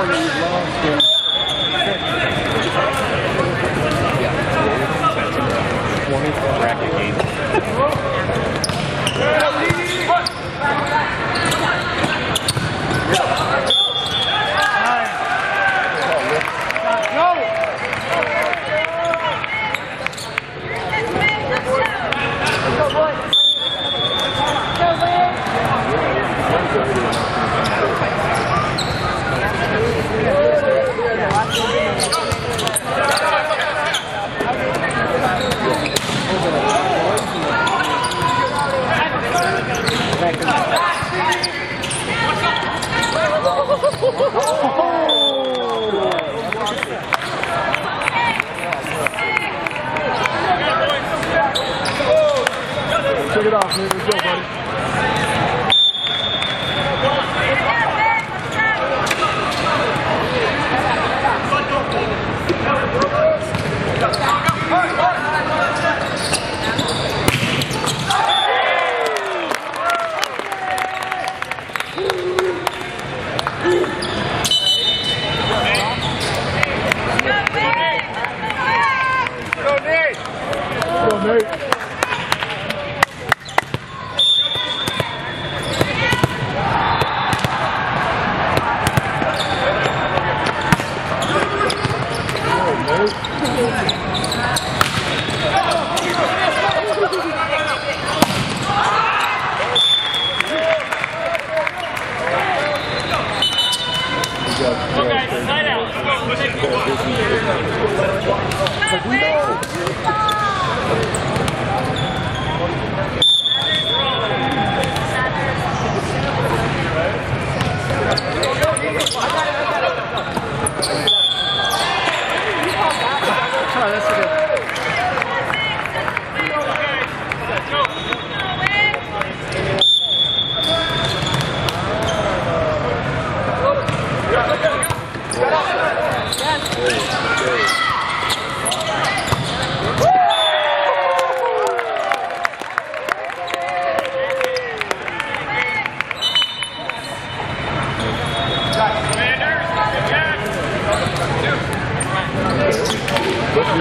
Lost. in- Bracket うわっ! No,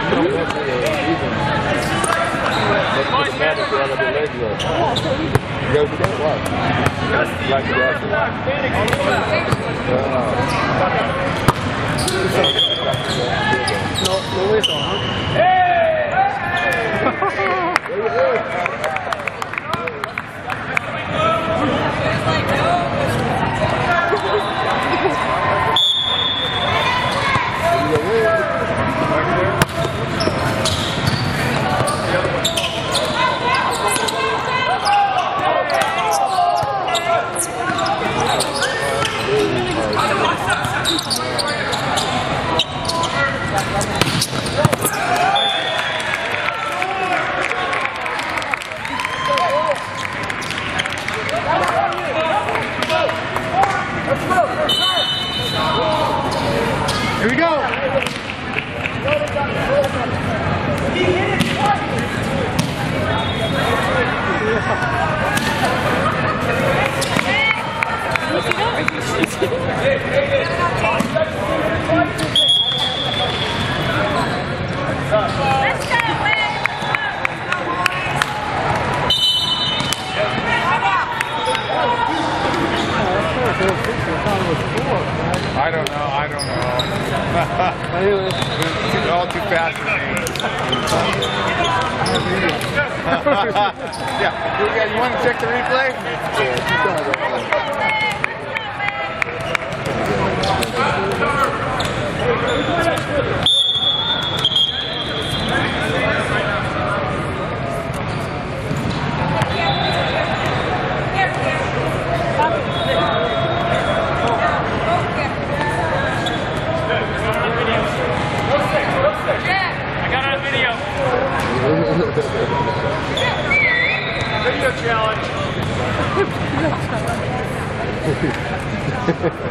no whistle, huh? Here yeah. You, guys- want to check the replay? I Go in.